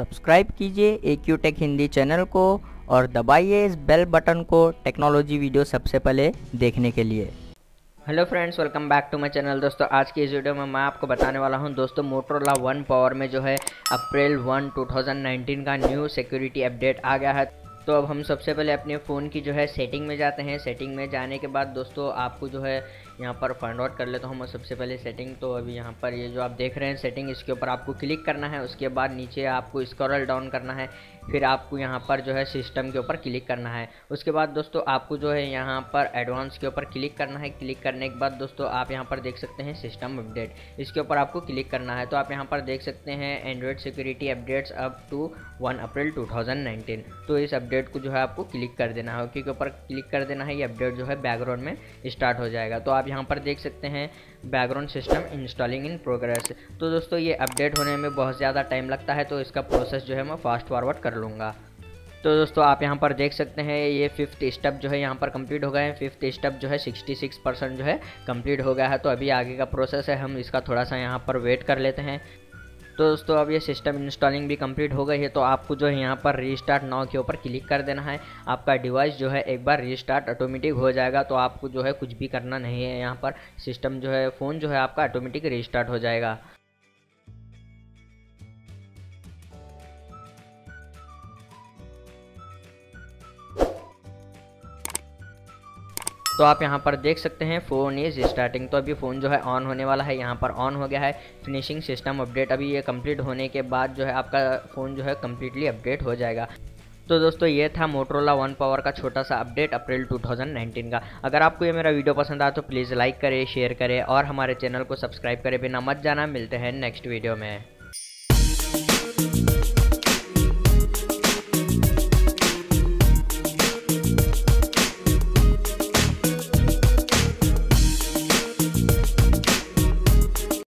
Subscribe कीजिए A Q tech Hindi channel को और दबाइए इस बेल बटन को टेक्नोलॉजी वीडियो सबसे पहले देखने के लिए। Hello friends, welcome back to my channel. दोस्तों, आज की इस वीडियो में मैं आपको बताने वाला हूँ, दोस्तों मोटरोला वन पावर में जो है अप्रैल वन 2019 का न्यू सिक्योरिटी अपडेट आ गया है। तो अब हम सबसे पहले अपने फ़ोन की जो है सेटिंग में जाते हैं। सेटिंग में जाने के बाद दोस्तों आपको जो है यहाँ पर फाइंड आउट कर ले तो हम सबसे पहले सेटिंग। तो अभी यहाँ पर ये जो आप देख रहे हैं सेटिंग, इसके ऊपर आपको क्लिक करना है। उसके बाद नीचे आपको स्क्रॉल डाउन करना है। फिर आपको यहाँ पर जो है सिस्टम के ऊपर क्लिक करना है। उसके बाद दोस्तों आपको जो है यहाँ पर एडवांस के ऊपर क्लिक करना है। क्लिक करने के बाद दोस्तों आप यहाँ पर देख सकते हैं सिस्टम अपडेट। इसके ऊपर आपको क्लिक करना है। तो आप यहाँ पर देख सकते हैं android security updates up to one April 2019 तो इस को जो है आपको क्लिक कर देना है ओके के ऊपर क्लिक कर देना है, ये अपडेट जो है बैकग्राउंड में स्टार्ट हो जाएगा। तो आप यहाँ पर देख सकते हैं background system installing in progress. तो दोस्तों, ये अपडेट होने में बहुत ज़्यादा टाइम लगता है तो इसका प्रोसेस जो है मैं फास्ट फॉरवर्ड कर लूँगा। तो दोस्तों, आप यहाँ पर देख सकते हैं, ये फिफ्थ स्टेप जो है यहाँ पर कंप्लीट हो गए हैं। फिफ्थ स्टेप जो है 66 परसेंट जो है कंप्लीट हो गया है। तो अभी आगे का प्रोसेस है, हम इसका थोड़ा सा यहाँ पर वेट कर लेते हैं। तो दोस्तों, अब ये सिस्टम इंस्टॉलिंग भी कंप्लीट हो गई है तो आपको जो है यहाँ पर रीस्टार्ट नाउ के ऊपर क्लिक कर देना है। आपका डिवाइस जो है एक बार रीस्टार्ट ऑटोमेटिक हो जाएगा तो आपको जो है कुछ भी करना नहीं है यहाँ पर। सिस्टम जो है फ़ोन जो है आपका ऑटोमेटिक रीस्टार्ट हो जाएगा। तो आप यहाँ पर देख सकते हैं फ़ोन इज़ स्टार्टिंग तो अभी फ़ोन जो है ऑन होने वाला है, यहाँ पर ऑन हो गया है. फिनिशिंग सिस्टम अपडेट अभी ये कंप्लीट होने के बाद जो है आपका फ़ोन जो है कम्प्लीटली अपडेट हो जाएगा. तो दोस्तों, ये था मोटरोला वन पावर का छोटा सा अपडेट अप्रैल 2019 का. अगर आपको ये मेरा वीडियो पसंद आया तो प्लीज़ लाइक करें शेयर करें और हमारे चैनल को सब्सक्राइब करें बिना मत जाना. मिलते हैं नेक्स्ट वीडियो में.